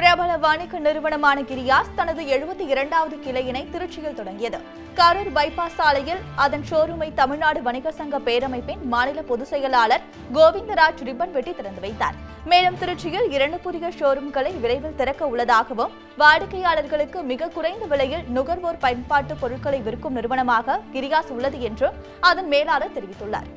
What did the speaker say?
பிரபல வணிக நிறுவனமான கிரியாஸ் தனது எழுபத்தி இரண்டாவது கிளையினை திருச்சியில் தொடங்கியது. கரூர் பைபாஸ் சாலையில் அதன் ஷோரூமை தமிழ்நாடு வணிக சங்க பேரமைப்பின் மாநில பொதுச் செயலாளர் கோவிந்தராஜ் ரிப்பன் வெட்டி திறந்து வைத்தார். மேலும் திருச்சியில் இரண்டு புதிய ஷோரூம்களை விரைவில் திறக்க உள்ளதாகவும் வாடிக்கையாளர்களுக்கு மிக குறைந்த விலையில் நுகர்வோர் பயன்பாட்டு பொருட்களை விற்கும் நிறுவனமாக கிரியாஸ் உள்ளது என்றும் அதன் மேலாளர் தெரிவித்துள்ளார்.